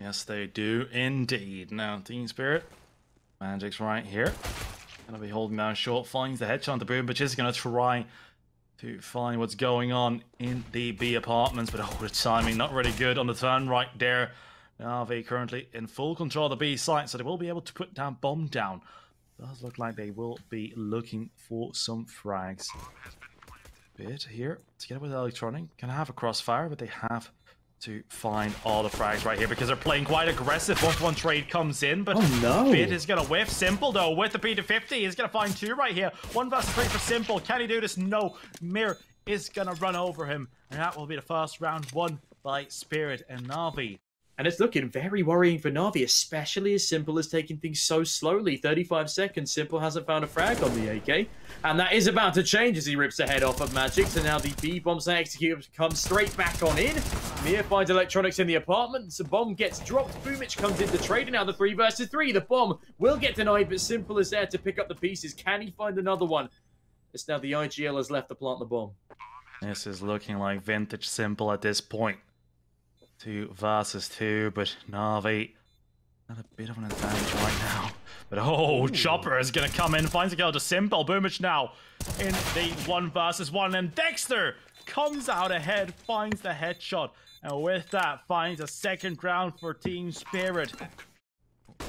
Yes, they do indeed. Now, Team Spirit, Magic's right here. Gonna be holding down short, finds the headshot on the boom, but just gonna try to find what's going on in the B apartments. But oh, the timing not really good on the turn right there. Na'Vi currently in full control of the B site, so they will be able to put down bomb down. Does look like they will be looking for some frags. Bit here together with electronic. Gonna have a crossfire, but they have to find all the frags right here because they're playing quite aggressive once one trade comes in. But oh, no. Bit is going to whiff. Simple, though, with the P250. He's going to find two right here. One versus three for Simple. Can he do this? No. Mir is going to run over him. And that will be the first round won by Spirit and Na'Vi. And it's looking very worrying for Na'Vi, especially as Simple is taking things so slowly. 35 seconds, Simple hasn't found a frag on the AK. And that is about to change as he rips the head off of Magic. So now the B-bombs and execute come straight back on in. Mir finds electronics in the apartment. The bomb gets dropped. Boomich comes into trade. And now the three versus three. The bomb will get denied, but Simple is there to pick up the pieces. Can he find another one? It's now the IGL has left to plant the bomb. This is looking like vintage Simple at this point. two versus two, but Na'Vi not a bit of an advantage right now. But oh, Ooh. Chopper is gonna come in, finds a kill to Simple. Boomich now in the one versus one, and Dexter comes out ahead, finds the headshot, and with that finds a second round for Team Spirit.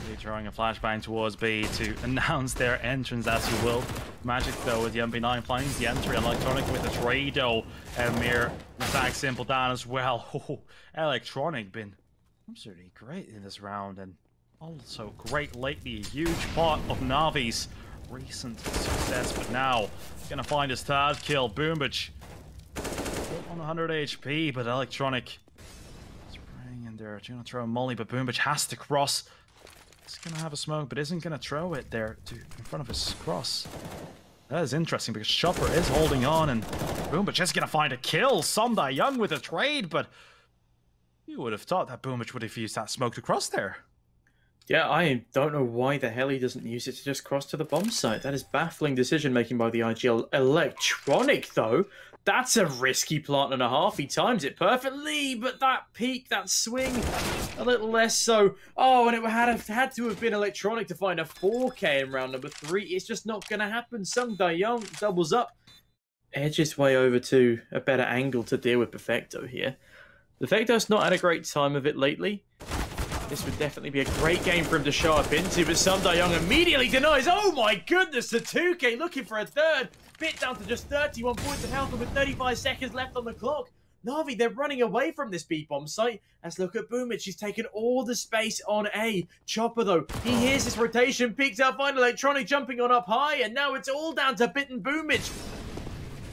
They're a flashbang towards B to announce their entrance as you will. Magic though with the MP9 finds the entry. Electronic with the Trado. And Mir attack simple down as well. Oh, Electronic been absolutely great in this round and also great lately. A huge part of Na'Vi's recent success. But now gonna find his third kill. Boomich on 100 HP, but Electronic spraying in there. Gonna throw a molly, but Boomich has to cross He's gonna have a smoke, but isn't gonna throw it there to in front of his cross. That is interesting because Chopper is holding on and Boomich is gonna find a kill. Sunday Young with a trade, but you would have thought that Boomich would have used that smoke to cross there. Yeah, I don't know why the hell he doesn't use it to just cross to the bomb site. That is baffling decision making by the IGL. Electronic, though, that's a risky plant and a half. He times it perfectly, but that peak, that swing, a little less so. Oh, and it had, had to have been electronic to find a 4K in round number three. It's just not going to happen. Sung Young doubles up, edges way over to a better angle to deal with Perfecto here. Perfecto's not had a great time of it lately. This would definitely be a great game for him to show up into, but Sum Young immediately denies. Oh my goodness, the 2K looking for a third. Bit down to just 31 points of health and with 35 seconds left on the clock. Na'Vi, they're running away from this B-bomb site. Let's look at Boomich. He's taken all the space on A. Chopper, though, he hears this rotation, peeks out, find Electronic jumping on up high, and now it's all down to Bit and Boomich.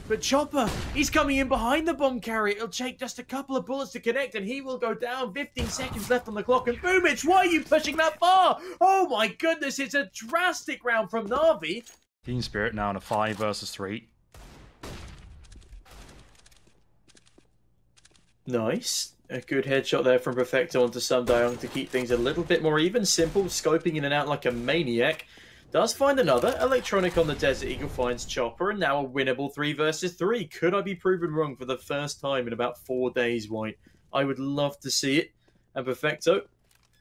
But Chopper, he's coming in behind the bomb carrier. It'll take just a couple of bullets to connect, and he will go down. 15 seconds left on the clock. And Boomich, why are you pushing that far? Oh my goodness, it's a drastic round from Na'Vi. Team Spirit now in a 5 versus 3. Nice. A good headshot there from Perfecto onto Sundial to keep things a little bit more even. Simple, scoping in and out like a maniac. Does find another. Electronic on the Desert Eagle finds Chopper, and now a winnable 3 versus 3. Could I be proven wrong for the first time in about four days, White? I would love to see it. And Perfecto,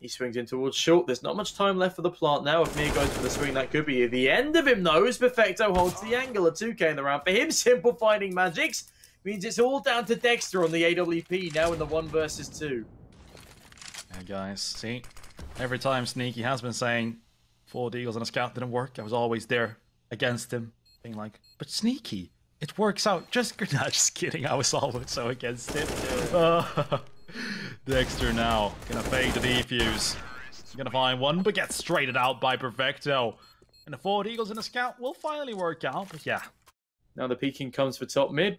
he swings in towards short. There's not much time left for the plant now. If Mir goes for the swing, that could be the end of him, though, as Perfecto holds the angle. A 2k in the round for him. Simple finding magics. Means it's all down to Dexter on the AWP, now in the 1 versus 2. Yeah, guys, see? Every time Sneaky has been saying Four Deagles and a Scout didn't work. I was always there against him, being like, but sneaky. It works out. Just, not just kidding. I was always so against it. Uh, Dexter now gonna fade the defuse. Gonna find one, but gets straighted out by Perfecto. And the Four Eagles and a Scout will finally work out, but yeah. Now the peeking comes for top mid.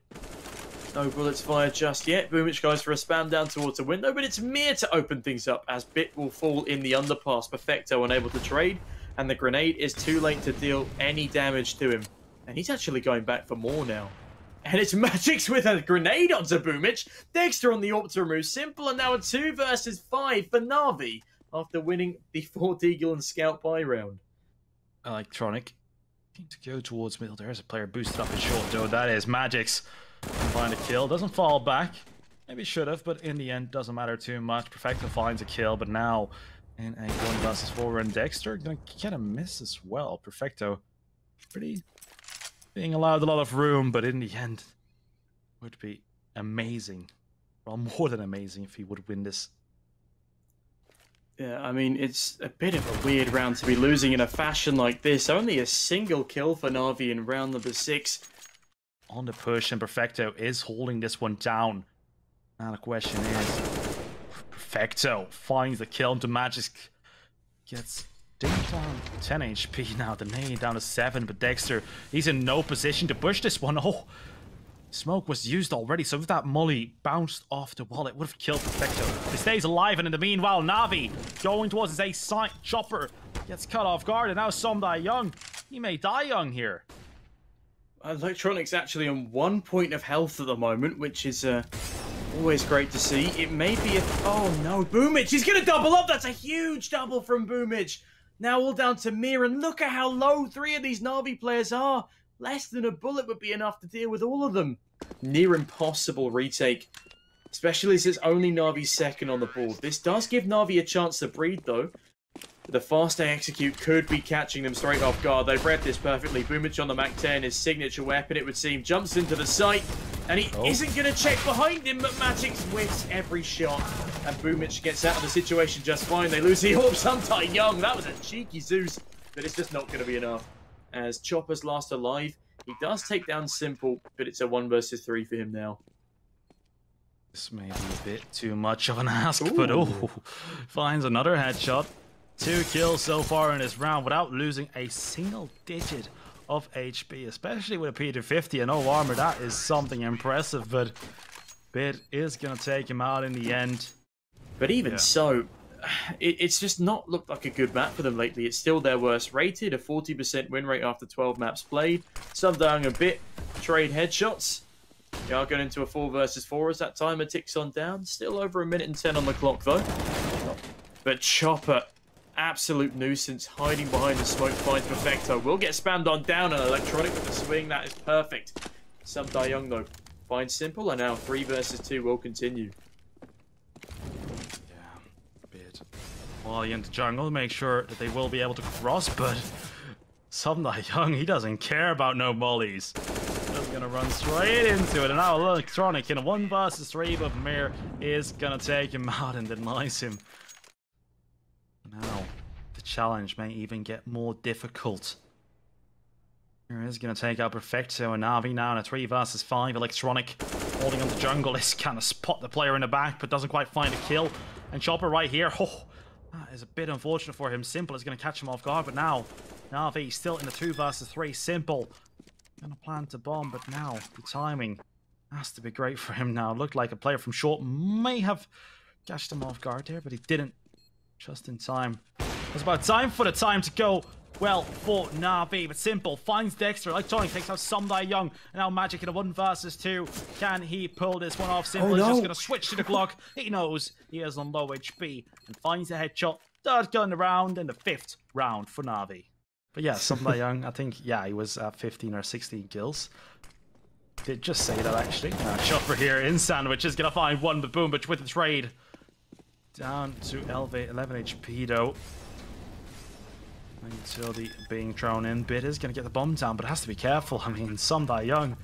No bullets fired just yet. Boomich goes for a spam down towards the window, but it's Mir to open things up as Bit will fall in the underpass. Perfecto unable to trade and the grenade is too late to deal any damage to him. And he's actually going back for more now. And it's Magix with a grenade on Boomich. Dexter on the AWP to remove Simple, and now a 2 versus 5 for Na'Vi after winning the 4 Eagle and Scout buy round. Electronic. To go towards middle. There's a player boosted up in short, though. That is Magix. Find a kill. Doesn't fall back. Maybe should have, but in the end, doesn't matter too much. Perfecto finds a kill, but now in a one versus four, and Dexter gonna get a miss as well. Perfecto, pretty being allowed a lot of room, but in the end, would be amazing. Well, more than amazing if he would win this. Yeah, I mean, it's a bit of a weird round to be losing in a fashion like this. Only a single kill for Na'Vi in round number six. On the push, and Perfecto is holding this one down. Now the question is, Perfecto finds the kill into Magix. Gets down 10 HP now, the nade down to 7, but Dexter, he's in no position to push this one. Oh, smoke was used already, so if that molly bounced off the wall, it would have killed Perfecto. He stays alive, and in the meanwhile, Navi going towards his ace side. Chopper gets cut off guard, and now some die young. He may die young here. Electronics actually on one point of health at the moment, which is uh, always great to see. It may be a... Oh no, Boomich! He's going to double up! That's a huge double from Boomage. Now all down to Mir, and look at how low three of these Na'Vi players are. Less than a bullet would be enough to deal with all of them. Near impossible retake. Especially it's only Na'Vi's second on the board. This does give Na'Vi a chance to breathe, though. The fast they execute could be catching them straight off guard. They've read this perfectly. Boomich on the MAC-10, his signature weapon, it would seem, jumps into the sight, and he oh. isn't going to check behind him, but Magix whiffs every shot, and Boomich gets out of the situation just fine. They lose the orb sometime young. That was a cheeky Zeus, but it's just not going to be enough. As Chopper's last alive, he does take down Simple, but it's a one versus three for him now. This may be a bit too much of an ask, Ooh. but oh, finds another headshot. Two kills so far in this round without losing a single digit of HP, especially with a P250 and no armor. That is something impressive, but Bit is going to take him out in the end. But even yeah. so, it, it's just not looked like a good map for them lately. It's still their worst rated, a 40% win rate after 12 maps played. Some dying a bit, trade headshots. They are going into a 4 versus 4 as that timer ticks on down. Still over a minute and 10 on the clock, though. But Chopper absolute nuisance hiding behind the smoke finds Perfecto. Will get spammed on down and electronic with the swing. That is perfect. Some Young though finds simple and now three versus two will continue. Yeah, bit. While in the jungle, make sure that they will be able to cross, but some Young, he doesn't care about no mollies. Just gonna run straight into it, and now Electronic in a one versus three, but Mir is gonna take him out and denies him. Challenge may even get more difficult. Here is going to take out Perfecto and Navi now in a 3 versus 5. Electronic holding on the jungle is kind of spot the player in the back, but doesn't quite find a kill. And Chopper right here, oh, that is a bit unfortunate for him. Simple is going to catch him off guard, but now Navi still in the 2 versus 3. Simple going to plan to bomb, but now the timing has to be great for him now. Looked like a player from short may have catched him off guard there, but he didn't. Just in time. It's about time for the time to go. Well, for Navi, but simple. Finds Dexter. Electronic takes out Sumdai Young. And now Magic in a one versus two. Can he pull this one off? Simple oh, no. is just going to switch to the clock. He knows he is on low HP and finds a headshot. Third gun around in the fifth round for Navi. But yeah, Sumdai Young, I think, yeah, he was at 15 or 16 kills. Did just say that actually. Uh, Chopper here in Sandwich is going to find one, but boom, but with the trade. Down to elevate 11 HP though. Until the being thrown in bit is going to get the bomb down, but it has to be careful. I mean, some die young.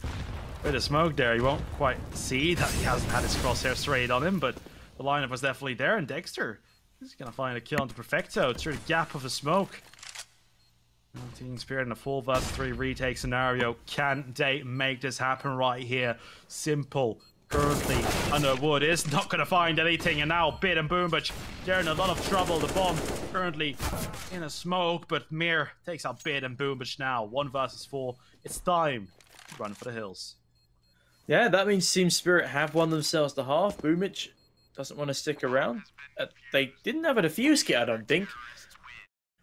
Bit of smoke there. You won't quite see that he hasn't had his crosshair straight on him, but the lineup was definitely there. And Dexter is going to find a kill into Perfecto through the gap of the smoke. Team Spirit in a 4 vs 3 retake scenario. Can they make this happen right here? Simple currently. Under wood is not going to find anything and now Bit and Boombach they're in a lot of trouble. The bomb currently in a smoke but Mir takes out Bit and Boombach now. One versus four. It's time to run for the hills. Yeah that means Team Spirit have won themselves the half. Boomich doesn't want to stick around. Uh, they didn't have a defuse kit I don't think.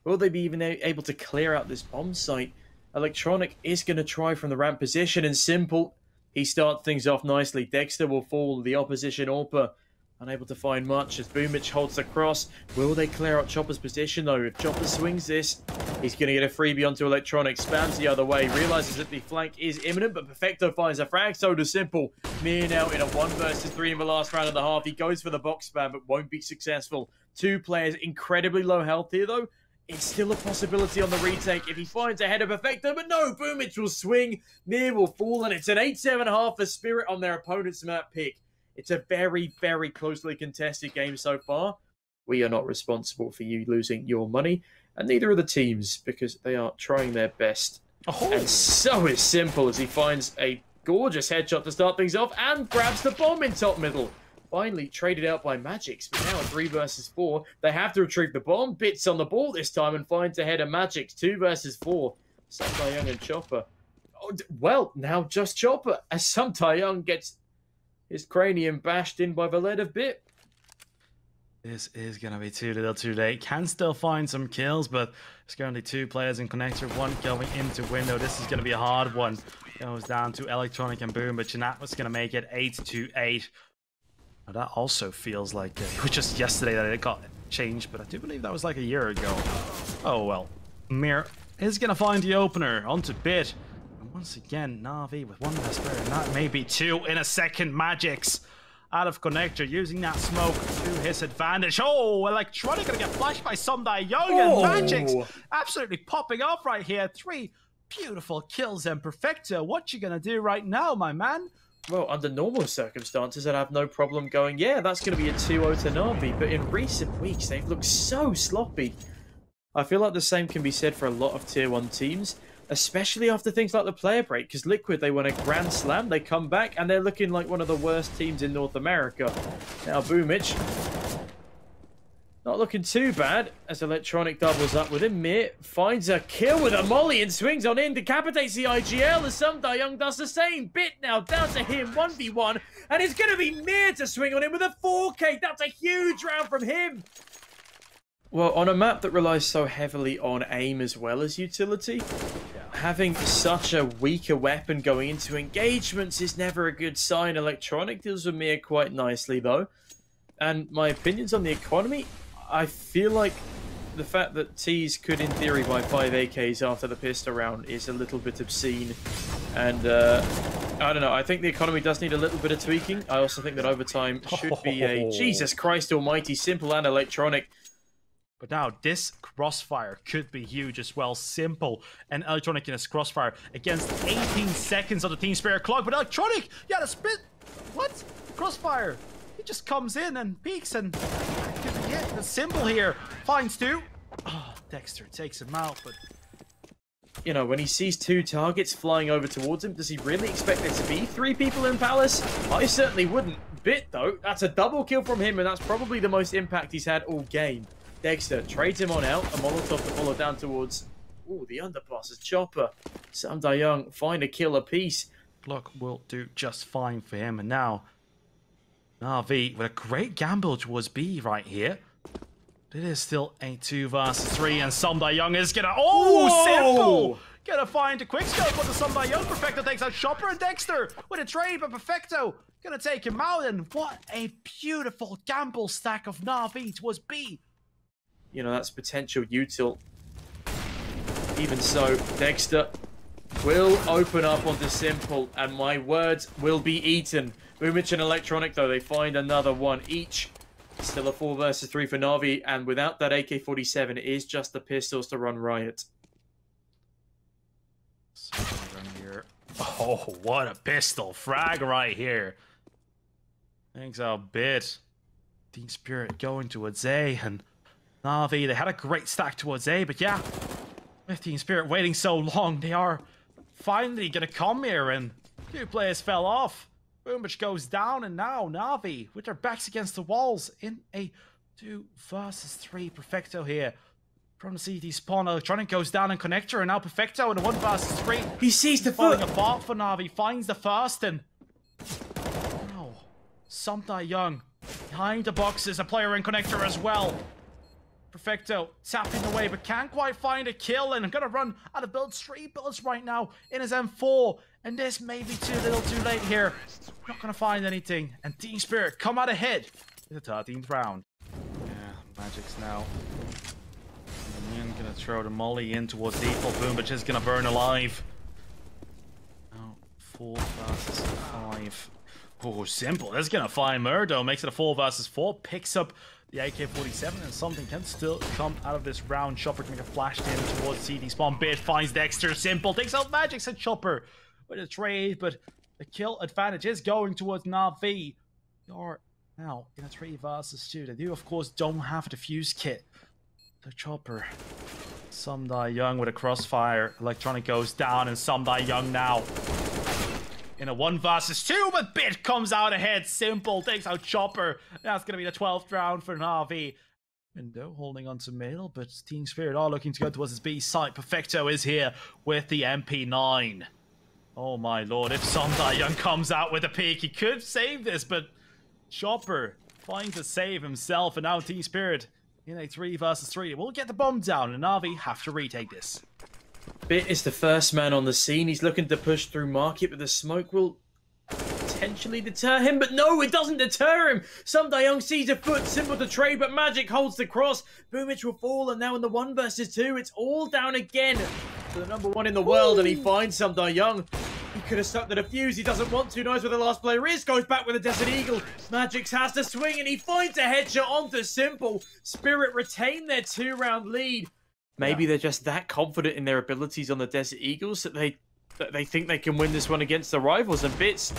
Will they be even able to clear out this bomb site? Electronic is going to try from the ramp position and Simple he starts things off nicely. Dexter will fall the opposition AWPer Unable to find much as Boomich holds the cross. Will they clear out Chopper's position though? If Chopper swings this, he's going to get a freebie onto Electronic. Spams the other way. Realizes that the flank is imminent, but Perfecto finds a frag. So does Simple. Mir now in a one versus three in the last round of the half. He goes for the box spam, but won't be successful. Two players incredibly low health here though. It's still a possibility on the retake if he finds a head header Perfecto, but no, Boomich will swing. Mir will fall, and it's an 8-7 for Spirit on their opponent's map pick. It's a very, very closely contested game so far. We are not responsible for you losing your money, and neither are the teams because they are trying their best. Oh. And so is simple as he finds a gorgeous headshot to start things off and grabs the bomb in top middle. Finally traded out by Magics, but now at three versus four, they have to retrieve the bomb. Bits on the ball this time and finds ahead of Magics. two versus four. Sam Young and Chopper. Oh, well, now just Chopper as Sam Young gets his cranium bashed in by Valedov Bit. This is going to be too little too late. Can still find some kills, but there's currently two players in connector, one going into window. This is going to be a hard one. Goes down to Electronic and Boom, but Jeanette was going to make it 8 to 8. Now that also feels like it was just yesterday that it got changed, but I do believe that was like a year ago. Oh well. Mir is going to find the opener onto Bit. And once again, Na'Vi with one less player, and that may be two in a second. magics out of connector, using that smoke to his advantage. Oh, Electronic gonna get flashed by Sunday Young, Oh. and Magix absolutely popping off right here. Three beautiful kills and perfecto. What you gonna do right now, my man? Well, under normal circumstances, I'd have no problem going, yeah, that's going to be a 2-0 to Navi, but in recent weeks, they've looked so sloppy. I feel like the same can be said for a lot of Tier 1 teams, especially after things like the player break, because Liquid, they won a Grand Slam, they come back, and they're looking like one of the worst teams in North America. Now, Boomich, not looking too bad as Electronic doubles up with him. Mir finds a kill with a molly and swings on in, decapitates the IGL as some Young does the same. Bit now down to him, 1v1, and it's going to be Mir to swing on him with a 4K. That's a huge round from him. Well, on a map that relies so heavily on aim as well as utility, having such a weaker weapon going into engagements is never a good sign. Electronic deals with Mir quite nicely, though. And my opinions on the economy, I feel like the fact that T's could, in theory, buy 5 AKs after the pistol round is a little bit obscene. And, uh, I don't know, I think the economy does need a little bit of tweaking. I also think that overtime should be a, Jesus Christ almighty, simple and electronic. But now this crossfire could be huge as well. Simple and electronic in his crossfire against 18 seconds of the team spare clock. But electronic, yeah, the spit. What? Crossfire. He just comes in and peeks and yeah, the symbol here finds two. Oh, ah, Dexter takes him out, but You know, when he sees two targets flying over towards him, does he really expect there to be three people in Palace? I certainly wouldn't. Bit, though, that's a double kill from him, and that's probably the most impact he's had all game. Dexter trades him on out, a Molotov to follow down towards... Ooh, the underpass is Chopper. Sam Young find a kill apiece. Luck will do just fine for him. And now, Navi with a great gamble towards B right here. It is still a two versus three, and Sunday Young is gonna. Oh, Whoa! simple! Gonna find a quick scope on the Sunday Young. Perfecto takes out Chopper and Dexter with a trade, but Perfecto gonna take him out. And what a beautiful gamble stack of Navi towards B. You know, that's potential util. Even so, Dexter will open up onto Simple, and my words will be eaten. Boomich and Electronic, though, they find another one each. Still a 4 versus 3 for Navi, and without that AK-47, it is just the pistols to run riot. Oh, what a pistol frag right here. Thanks a bit. Team Spirit going towards A and Navi. They had a great stack towards A, but yeah, with Team Spirit waiting so long, they are finally gonna come here and two players fell off. Boomich goes down and now Navi with their backs against the walls in a two versus three perfecto here. From the CT spawn, Electronic goes down in connector and now perfecto in a one versus three. He sees the Falling foot! apart for Navi, finds the first and no, Sumta Young behind the boxes, a player in connector as well. Perfecto tapping away, but can't quite find a kill and I'm gonna run out of builds. Three bullets right now in his M4, and this may be too little too late here. Not gonna find anything. And Team Spirit come out ahead in the 13th round. Yeah, Magic's now. And gonna throw the molly in towards default. Boom, but just gonna burn alive. Now, four versus five. Oh, simple. That's gonna find Murdo. Makes it a four versus four. Picks up the AK-47 and something can still come out of this round. Chopper can get flashed in towards CD spawn. Bit finds Dexter. Simple takes out Magic. Said Chopper with a trade, but the kill advantage is going towards Na'Vi. Are now in a three versus two. They do, of course, don't have a defuse kit. The Chopper. Some die young with a crossfire. Electronic goes down and some die young now in a one versus two, but Bit comes out ahead. Simple takes out Chopper. That's going to be the 12th round for Na'Vi. Window holding on to middle, but Team Spirit are looking to go towards his B site. Perfecto is here with the MP9. Oh my lord, if Sondai Young comes out with a peek, he could save this, but Chopper trying to save himself, and now Team Spirit in a 3 versus 3. We'll get the bomb down, and Na'Vi have to retake this. Bit is the first man on the scene. He's looking to push through Market, but the smoke will potentially deter him. But no, it doesn't deter him. Some Young sees a foot, simple to trade, but Magic holds the cross. Boomich will fall, and now in the one versus two, it's all down again to the number one in the world, and he finds Some Young. He could have stuck the defuse. He doesn't want to. Knows where the last player is. Goes back with a Desert Eagle. Magix has to swing, and he finds a headshot onto Simple. Spirit retain their two-round lead. Maybe yeah. they're just that confident in their abilities on the Desert Eagles that they that they think they can win this one against the rivals. And Bits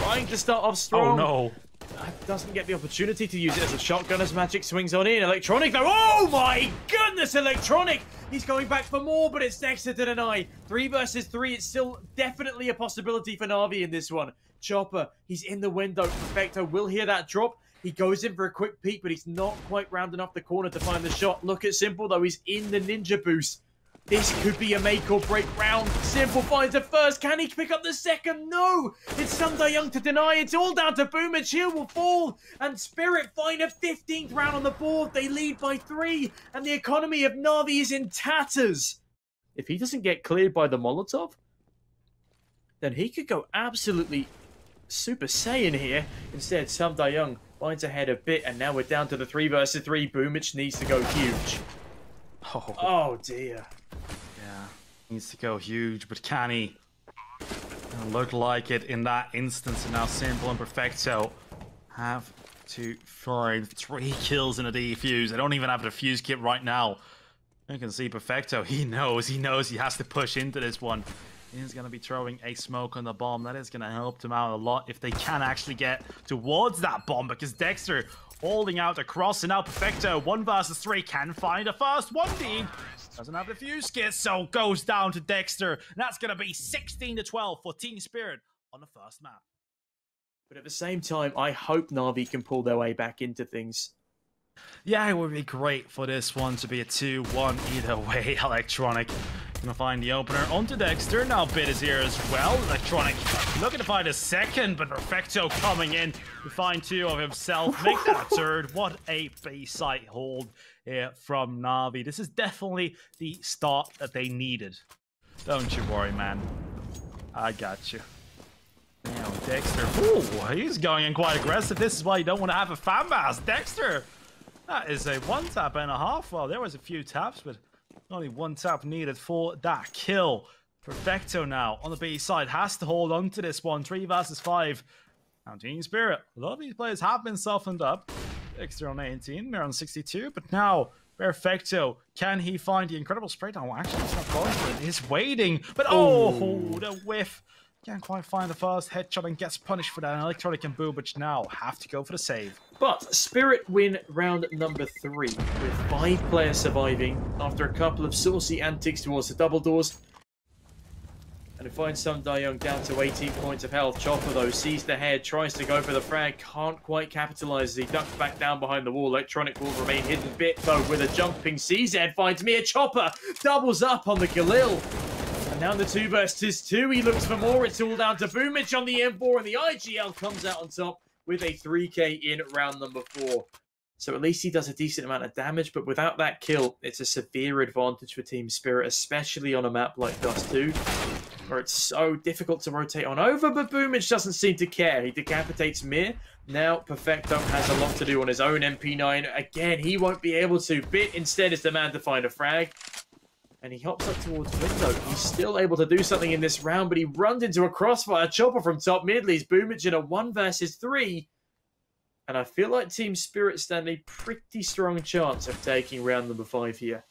trying to start off oh, strong. Oh no. Doesn't get the opportunity to use it as a shotgun as Magic swings on in. Electronic though. Oh my goodness, Electronic! He's going back for more, but it's Dexter to deny. Three versus three. It's still definitely a possibility for Navi in this one. Chopper, he's in the window. Perfecto will hear that drop. He goes in for a quick peek, but he's not quite rounding off the corner to find the shot. Look at Simple, though. He's in the ninja boost. This could be a make or break round. Simple finds the first. Can he pick up the second? No! It's Sunday Young to deny. It's all down to Boom and Shield will fall. And Spirit find a 15th round on the board. They lead by three. And the economy of Navi is in tatters. If he doesn't get cleared by the Molotov, then he could go absolutely Super Saiyan here. Instead, Sam Young finds ahead a bit, and now we're down to the three versus three. Boomich needs to go huge. Oh, oh dear. Needs to go huge, but can he? Look like it in that instance, and now Simple and Perfecto have to find three kills in a defuse. They don't even have a defuse kit right now. You can see Perfecto, he knows, he knows he has to push into this one. He's going to be throwing a smoke on the bomb. That is going to help them out a lot if they can actually get towards that bomb because Dexter holding out across and now Perfecto, one versus three, can find a first one deep. Doesn't have the fuse kit, so goes down to Dexter. And that's going to be 16 to 12 for Team Spirit on the first map. But at the same time, I hope Navi can pull their way back into things. Yeah, it would be great for this one to be a 2-1 either way. Electronic Gonna find the opener onto Dexter. Now Bit is here as well. Electronic looking to find a second, but Perfecto coming in to find two of himself. Make that third. What a B-site hold here from Navi. This is definitely the start that they needed. Don't you worry, man. I got you. Now Dexter. Ooh, he's going in quite aggressive. This is why you don't want to have a fan base. Dexter. That is a one tap and a half. Well, there was a few taps, but only one tap needed for that kill. Perfecto now on the B side has to hold on to this one. Three versus five. Now Team Spirit. A lot of these players have been softened up. Dexter on 18, Mir on 62, but now Perfecto. Can he find the incredible spray down? Well, actually, he's not going for it. He's waiting, but oh, Ooh. the whiff. Can't quite find the first headshot and gets punished for that. Electronic and Boobage now have to go for the save. But Spirit win round number three, with five players surviving after a couple of saucy antics towards the double doors. And it finds Sun Young down to 18 points of health. Chopper, though, sees the head, tries to go for the frag, can't quite capitalize as he ducks back down behind the wall. Electronic will remain hidden bit, though, with a jumping CZ finds Mia Chopper, doubles up on the Galil. Now the two versus two, he looks for more. It's all down to Boomich on the M4, and the IGL comes out on top with a 3k in round number four. So at least he does a decent amount of damage, but without that kill, it's a severe advantage for Team Spirit, especially on a map like Dust 2, where it's so difficult to rotate on over, but Boomich doesn't seem to care. He decapitates Mir, Now Perfecto has a lot to do on his own MP9. Again, he won't be able to. Bit instead is the man to find a frag. And he hops up towards window. He's still able to do something in this round, but he runs into a crossfire chopper from top mid. Leaves Boomich in a one versus three. And I feel like Team Spirit stand a pretty strong chance of taking round number five here.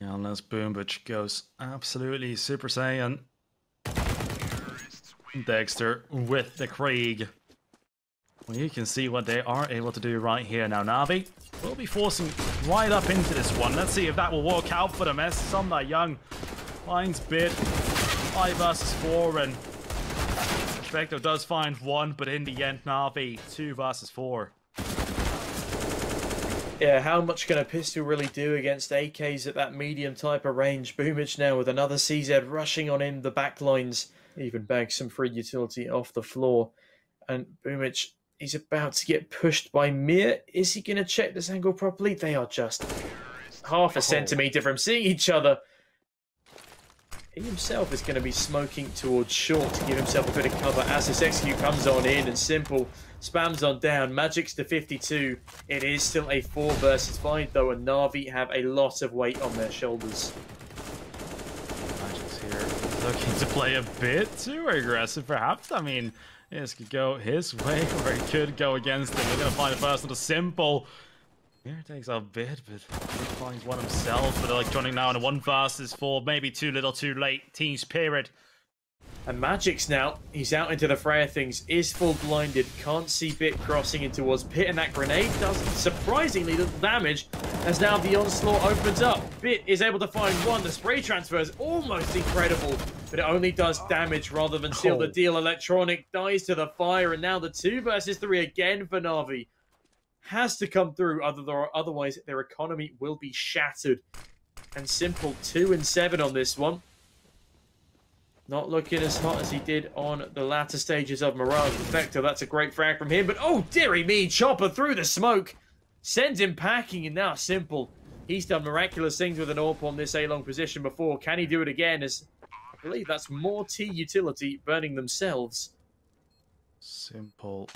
Yeah, unless Boomich goes absolutely Super Saiyan. Dexter with the Krieg. Well, you can see what they are able to do right here now. Navi will be forcing right up into this one. Let's see if that will work out for them as Sunday Young finds bit. 5 versus 4 and Perfecto does find one, but in the end, Navi 2 versus 4. Yeah, how much can a pistol really do against AKs at that medium type of range? Boomich now with another CZ rushing on in the backlines. Even bags some free utility off the floor. And Boomich He's about to get pushed by Mir. Is he going to check this angle properly? They are just half a oh. centimetre from seeing each other. He himself is going to be smoking towards short to give himself a bit of cover as this execute comes on in and simple spams on down. Magic's to 52. It is still a 4 versus 5 though and Na'Vi have a lot of weight on their shoulders. Magic's here looking to play a bit too aggressive perhaps. I mean, this could go his way, or it could go against him. We're to find a first little simple. Here takes a bit, but he finds one himself. But electronic now in a one versus four, maybe too little, too late. Team's period. and Magic's now, he's out into the fray of things, is full blinded, can't see Bit crossing in towards Pit, and that grenade does surprisingly little damage as now the onslaught opens up. Bit is able to find one, the spray transfer is almost incredible, but it only does damage rather than seal the deal. Electronic dies to the fire, and now the two versus three again for Navi. Has to come through, otherwise their economy will be shattered. And simple, two and seven on this one. Not looking as hot as he did on the latter stages of Mirage Perfecto. That's a great frag from him. But oh, dearie me, Chopper through the smoke. Sends him packing and now Simple. He's done miraculous things with an AWP on this A-long position before. Can he do it again? As I believe that's more T utility burning themselves. Simple.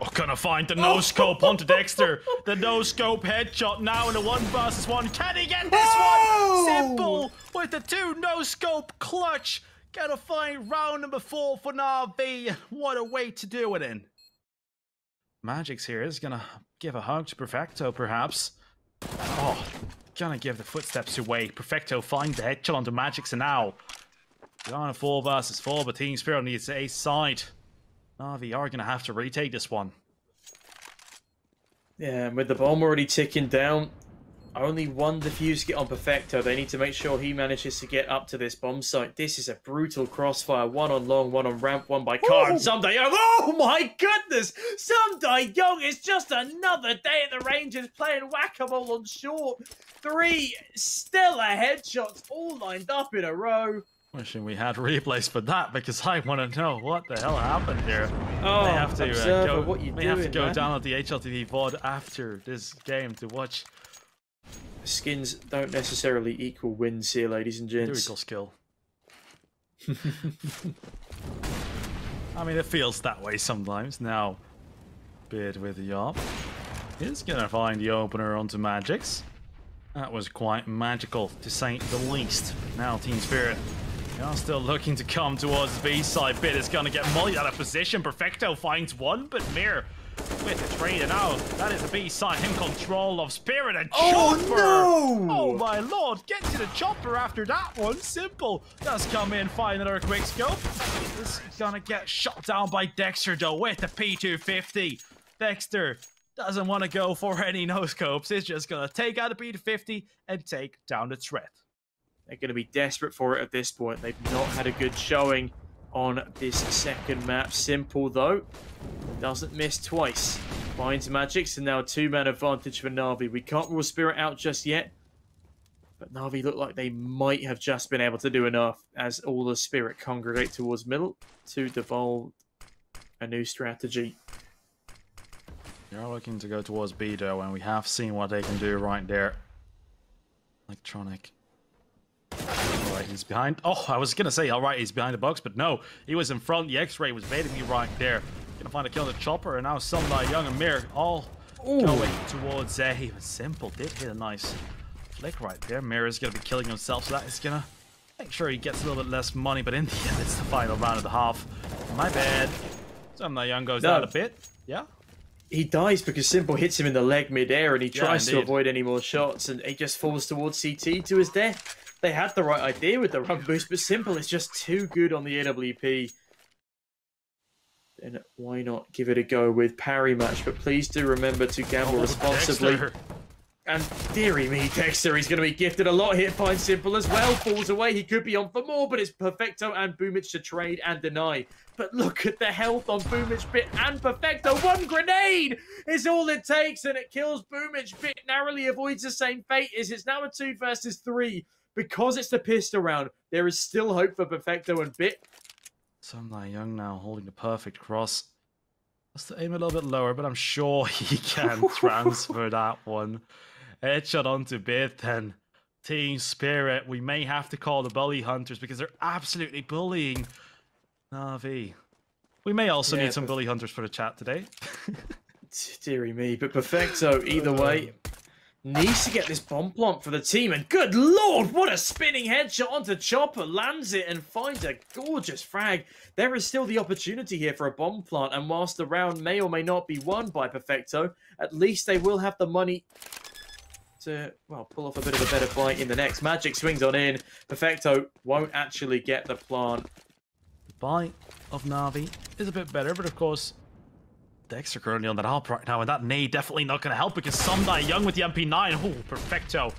Oh, gonna find the no scope onto Dexter. The no scope headshot now in a one versus one. Can he get this oh! one? Simple with the two no scope clutch. Gonna find round number four for Na'Vi. What a way to do it in. Magic's here is gonna give a hug to Perfecto, perhaps. Oh, gonna give the footsteps away. Perfecto finds the headshot onto Magic's and now. We're on a four versus four, but Team Spirit needs a side. Navi are gonna have to retake this one. Yeah, and with the bomb already ticking down, only one defuse get on Perfecto. They need to make sure he manages to get up to this bomb site. This is a brutal crossfire. One on long, one on ramp, one by car. And Someday Young. Oh my goodness! Someday Young is just another day at the Rangers playing whack-a-mole on short. Three stellar headshots all lined up in a row. Wishing we had replays for that because I want to know what the hell happened here. Oh, they have to uh, go. What you they doing, have to go man? download the HLTV VOD after this game to watch. Skins don't necessarily equal wins here, ladies and gents. Equal skill. I mean, it feels that way sometimes. Now, Beard with the Yop is gonna find the opener onto Magix. That was quite magical, to say the least. Now, Team Spirit they are still looking to come towards the B side. Bit is going to get Molly out of position. Perfecto finds one, but Mir with the trade. And now that is the B side. in control of Spirit and oh, Chopper. No! Oh my lord. Get to the Chopper after that one. Simple. Does come in, find another quick scope. This is going to get shot down by Dexter though with the P250. Dexter doesn't want to go for any no scopes. He's just going to take out the P250 and take down the threat. They're going to be desperate for it at this point. They've not had a good showing on this second map. Simple, though. Doesn't miss twice. Finds Magix, and now a two-man advantage for Na'Vi. We can't rule Spirit out just yet. But Na'Vi look like they might have just been able to do enough as all the Spirit congregate towards middle to devolve a new strategy. They're looking to go towards B, though, and we have seen what they can do right there. Electronic Alright, he's behind. Oh, I was gonna say, alright, he's behind the box, but no. He was in front. The X-ray was baiting me right there. Gonna find a kill on the chopper, and now Sunlight Young and Mir all Ooh. going towards uh, A. But Simple did hit a nice flick right there. Mir is gonna be killing himself, so that is gonna make sure he gets a little bit less money. But in the end, it's the final round of the half. My bad. Sunlight Young goes No. down a bit. Yeah. He dies because Simple hits him in the leg mid-air and he Yeah, tries to avoid any more shots and he just falls towards CT to his death. They had the right idea with the run boost, but Simple is just too good on the AWP. Then why not give it a go with Parimatch? But please do remember to gamble Oh, responsibly. Dexter. And dearie me, Dexter, he's going to be gifted a lot here. Finds Simple as well. Falls away. He could be on for more, but it's Perfecto and Boomich to trade and deny. But look at the health on Boomich Bit and Perfecto. One grenade is all it takes, and it kills Boomich Bit. Narrowly avoids the same fate. Is it's now a two versus three. Because it's the pistol round, there is still hope for Perfecto and Bit. Sunlight Young now holding the perfect cross. Has to aim a little bit lower, but I'm sure he can transfer that one. Headshot onto Bit then. Team Spirit, we may have to call the bully hunters because they're absolutely bullying Navi. We may also Yeah, need some bully hunters for the chat today. Deary me, but Perfecto, either way, needs to get this bomb plant for the team. And good lord, what a spinning headshot onto Chopper. Lands it and finds a gorgeous frag. There is still the opportunity here for a bomb plant. And whilst the round may or may not be won by Perfecto, at least they will have the money to, well, pull off a bit of a better fight in the next. Magic swings on in. Perfecto won't actually get the plant. The bite of Navi is a bit better, but of course, Dexter currently on that hop right now, and that nade definitely not going to help because Sunday Young with the MP9. Oh, perfecto.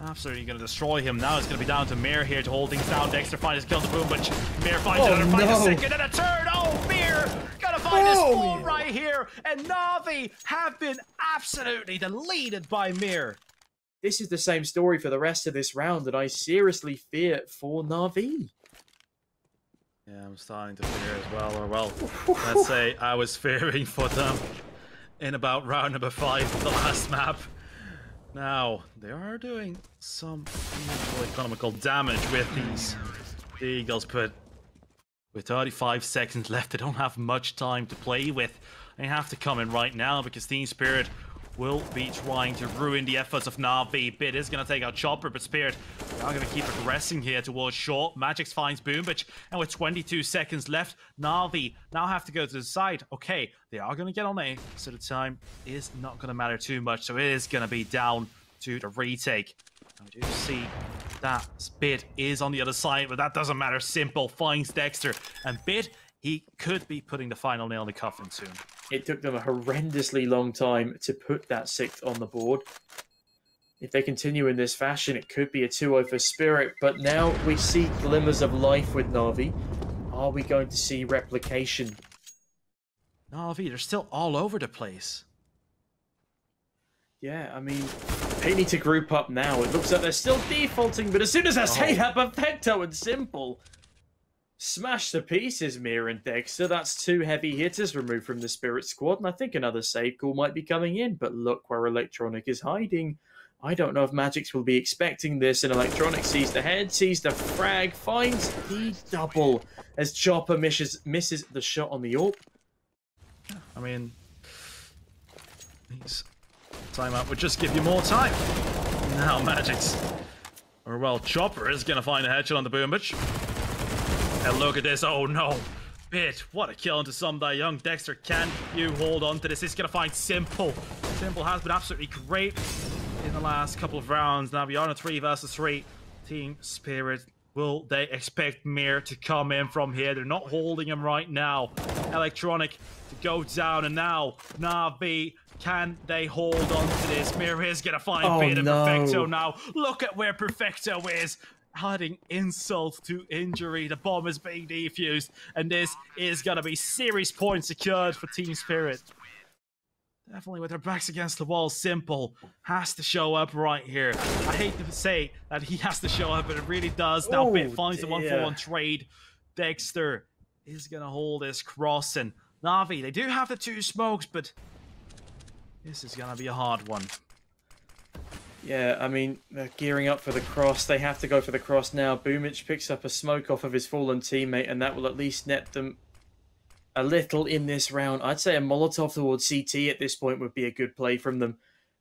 Absolutely going to destroy him. Now it's going to be down to Mir here to hold things down. Dexter finds his kill to boom, but Mir finds Oh, another, finds no. a second and a turn. Oh, Mir going to find his Oh, four Mir. right here. And Navi have been absolutely deleted by Mir. This is the same story for the rest of this round and I seriously fear for Navi. Yeah, I'm starting to fear as well. Or well, let's say I was fearing for them in about round number five of the last map. Now they are doing some economical damage with these eagles, but with 35 seconds left, they don't have much time to play with. They have to come in right now because Team Spirit will be trying to ruin the efforts of Navi. Bit is going to take out Chopper, but Spirit are going to keep aggressing here towards short. Magix finds Boombitch, and with 22 seconds left, Navi now have to go to the side. Okay, they are going to get on A, so the time is not going to matter too much. So it is going to be down to the retake. We do see that Bit is on the other side, but that doesn't matter. Simple finds Dexter, and Bit, he could be putting the final nail in the coffin soon. It took them a horrendously long time to put that sixth on the board. If they continue in this fashion, it could be a 2-0 for Spirit, but now we see glimmers of life with Navi. Are we going to see replication? Navi, they're still all over the place. Yeah, I mean, they need to group up now. It looks like they're still defaulting, but as soon as I say Oh. that, perfecto and simple. Smash to pieces, Mir and Dexter. That's two heavy hitters removed from the Spirit squad, and I think another save call might be coming in. But look where Electronic is hiding. I don't know if Magix will be expecting this, and Electronic sees the head, sees the frag, finds the double as Chopper misses, misses the shot on the AWP. I mean, these timeout would just give you more time. Now, Magix. Or, well, Chopper is going to find a headshot on the Boombitch. And look at this. Oh, no. Bit. What a kill into Someday Young. Dexter, can you hold on to this? He's going to find Simple. Simple has been absolutely great in the last couple of rounds. Now, we are on a 3 versus 3. Team Spirit. Will they expect Mir to come in from here? They're not holding him right now. Electronic to go down, and now Navi. Can they hold on to this? Mir is gonna find Oh, Bit and no. Perfecto now. Look at where Perfecto is. Adding insult to injury. The bomb is being defused, and this is gonna be serious points secured for Team Spirit. Definitely with their backs against the wall, Simple has to show up right here. I hate to say that he has to show up, but it really does. Now oh, Bit Oh, finds the one for dear. one trade. Dexter is gonna hold this cross, and Navi, they do have the two smokes, but this is gonna be a hard one. Yeah, I mean, gearing up for the cross. They have to go for the cross now. Boomich picks up a smoke off of his fallen teammate, and that will at least net them a little in this round. I'd say a Molotov towards CT at this point would be a good play from them.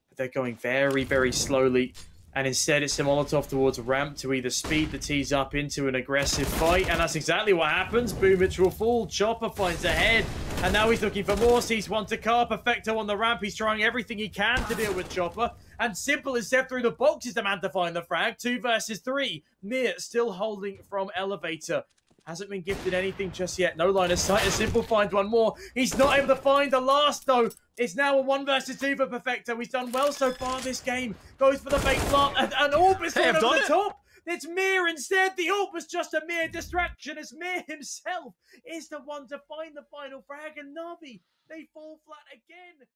But they're going very, very slowly. And instead, it's a Molotov towards ramp to either speed the tees up into an aggressive fight. And that's exactly what happens. Boomich will fall. Chopper finds ahead. And now he's looking for more. Sees one to car. Perfecto on the ramp. He's trying everything he can to deal with Chopper. And Simple is set through the boxes to man to find the frag. Two versus three. Mir still holding from Elevator. Hasn't been gifted anything just yet. No line of sight. A simple finds one more. He's not able to find the last, though. It's now a one versus two for Perfecto. He's done well so far this game. Goes for the bait plant. And, and Orb is Hey, I've the it. top. It's Mir instead. The Orb was just a mere distraction as Mir himself is the one to find the final frag. And Navi, they fall flat again.